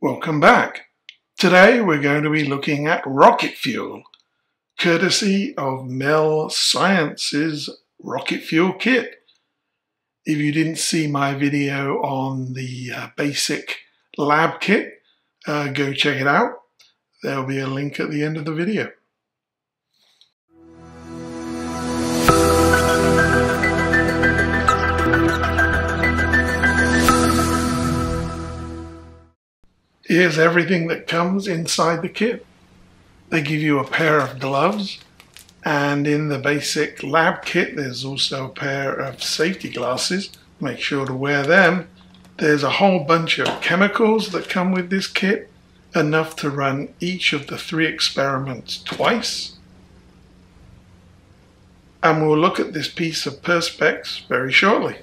Welcome back. Today we're going to be looking at rocket fuel, courtesy of Mel Science's rocket fuel kit. If you didn't see my video on the uh, basic lab kit, uh, go check it out. There'll be a link at the end of the video. Here's everything that comes inside the kit. They give you a pair of gloves and in the basic lab kit there's also a pair of safety glasses. Make sure to wear them. There's a whole bunch of chemicals that come with this kit, enough to run each of the three experiments twice. And we'll look at this piece of Perspex very shortly.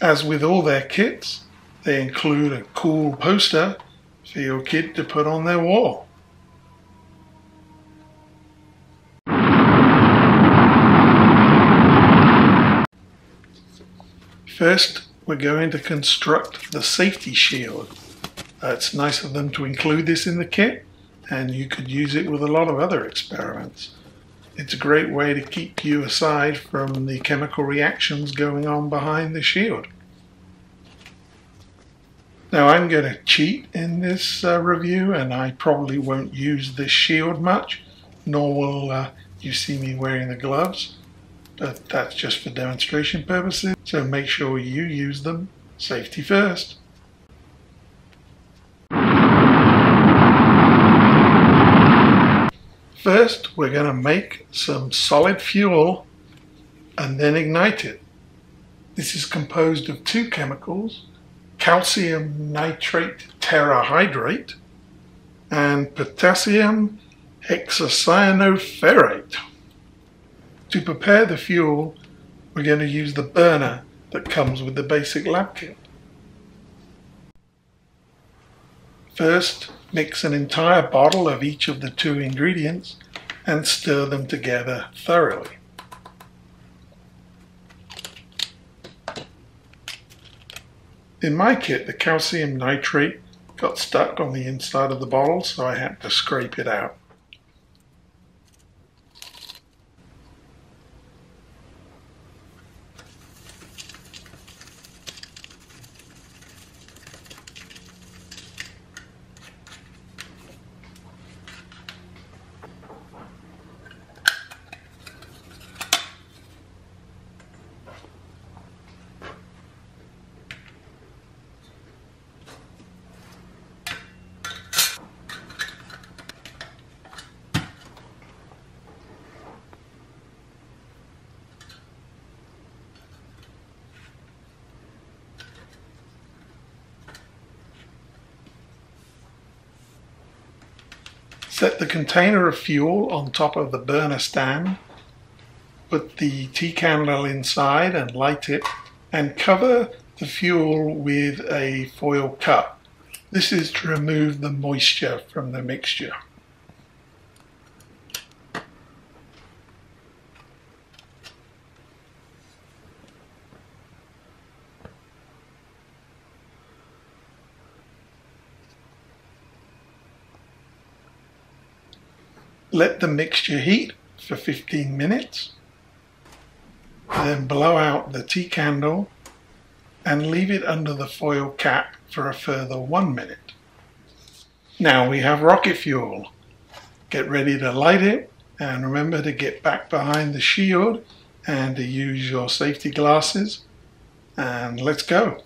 As with all their kits, they include a cool poster for your kid to put on their wall. First, we're going to construct the safety shield. It's nice of them to include this in the kit, and you could use it with a lot of other experiments. It's a great way to keep you aside from the chemical reactions going on behind the shield. Now I'm going to cheat in this uh, review and I probably won't use this shield much, nor will uh, you see me wearing the gloves, but that's just for demonstration purposes, so make sure you use them safety first. First, we're going to make some solid fuel and then ignite it. This is composed of two chemicals, calcium nitrate tetrahydrate and potassium hexacyanoferrate. To prepare the fuel, we're going to use the burner that comes with the basic lab kit. First, mix an entire bottle of each of the two ingredients and stir them together thoroughly. In my kit, the calcium nitrate got stuck on the inside of the bottle, so I had to scrape it out. Set the container of fuel on top of the burner stand, put the tea candle inside and light it, and cover the fuel with a foil cup. This is to remove the moisture from the mixture. Let the mixture heat for 15 minutes. Then blow out the tea candle and leave it under the foil cap for a further one minute. Now we have rocket fuel. Get ready to light it and remember to get back behind the shield and to use your safety glasses and let's go.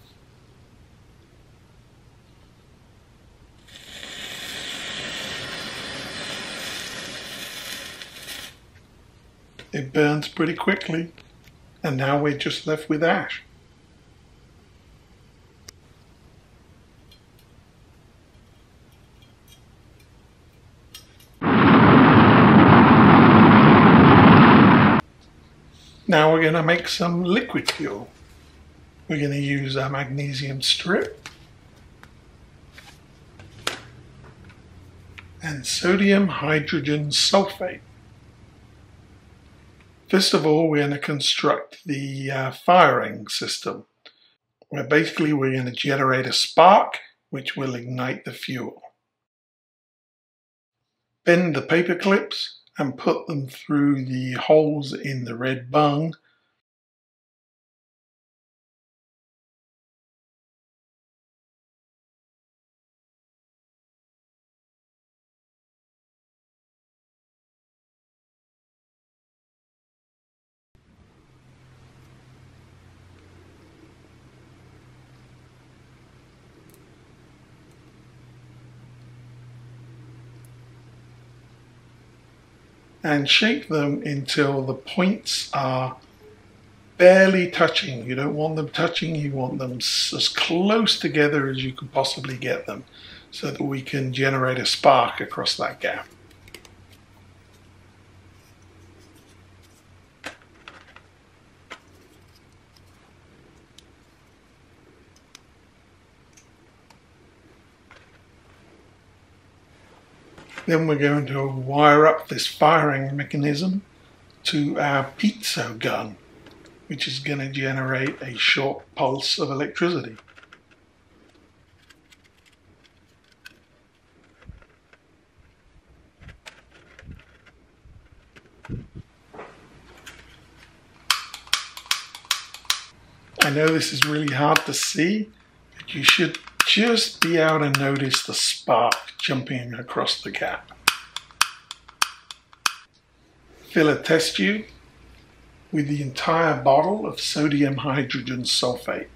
It burns pretty quickly, and now we're just left with ash. Now we're going to make some liquid fuel. We're going to use a magnesium strip and sodium hydrogen sulfate. First of all, we're going to construct the uh, firing system, where basically we're going to generate a spark which will ignite the fuel. Bend the paper clips and put them through the holes in the red bung and shake them until the points are barely touching. You don't want them touching, you want them as close together as you can possibly get them so that we can generate a spark across that gap. Then we're going to wire up this firing mechanism to our piezo gun, which is going to generate a short pulse of electricity. I know this is really hard to see, but you should just be able to notice the spark jumping across the gap. Fill a test tube with the entire bottle of sodium hydrogen sulfate.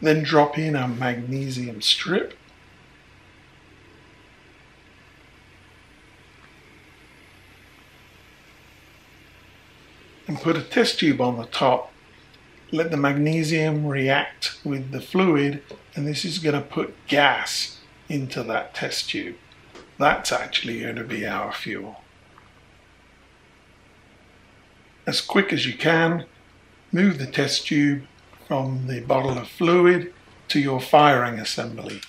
Then drop in a magnesium strip put a test tube on the top. Let the magnesium react with the fluid and this is going to put gas into that test tube. That's actually going to be our fuel. As quick as you can, move the test tube from the bottle of fluid to your firing assembly.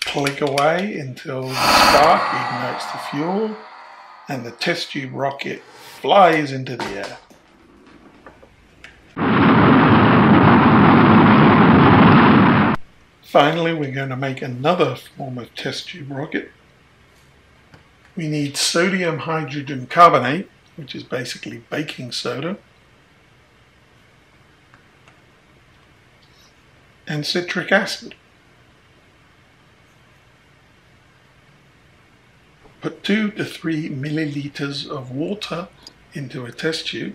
Click away until the spark ignites the fuel and the test tube rocket flies into the air. Finally, we're going to make another form of test tube rocket. We need sodium hydrogen carbonate, which is basically baking soda, and citric acid. Put 2 to 3 milliliters of water into a test tube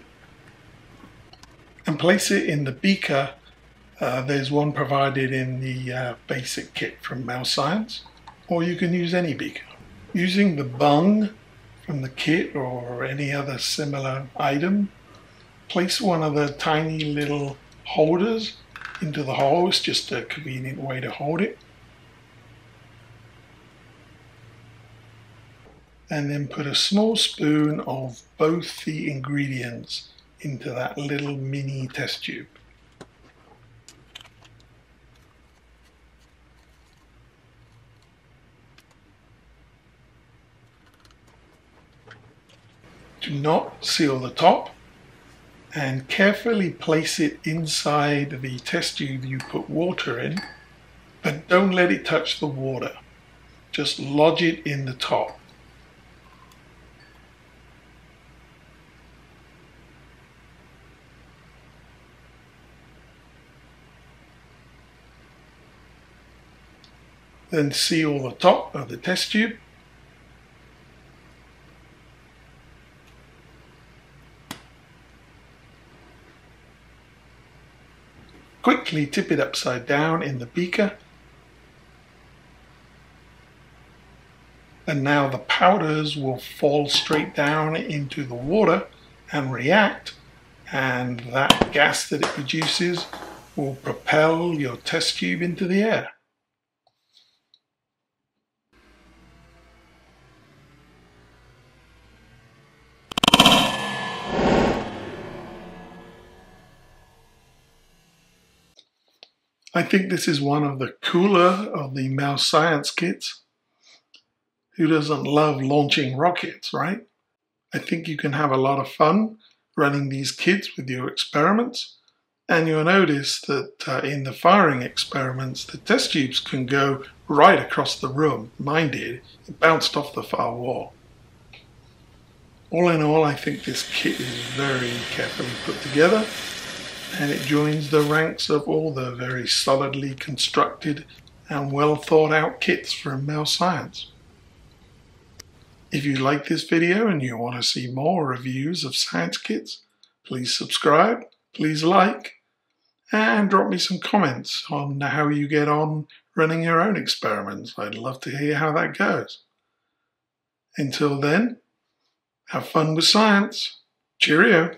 and place it in the beaker uh, there's one provided in the uh, basic kit from Mel Science, or you can use any beaker. Using the bung from the kit or any other similar item, place one of the tiny little holders into the hole. It's just a convenient way to hold it. And then put a small spoon of both the ingredients into that little mini test tube. Not seal the top and carefully place it inside the test tube you put water in, but don't let it touch the water. Just lodge it in the top. Then seal the top of the test tube Quickly tip it upside down in the beaker. And now the powders will fall straight down into the water and react and that gas that it produces will propel your test tube into the air. I think this is one of the cooler of the Mel Science kits. Who doesn't love launching rockets, right? I think you can have a lot of fun running these kits with your experiments. And you'll notice that uh, in the firing experiments, the test tubes can go right across the room. Mine did. It bounced off the far wall. All in all, I think this kit is very carefully put together and it joins the ranks of all the very solidly constructed and well thought out kits from Mel Science. If you like this video and you want to see more reviews of science kits, please subscribe, please like, and drop me some comments on how you get on running your own experiments. I'd love to hear how that goes. Until then, have fun with science. Cheerio.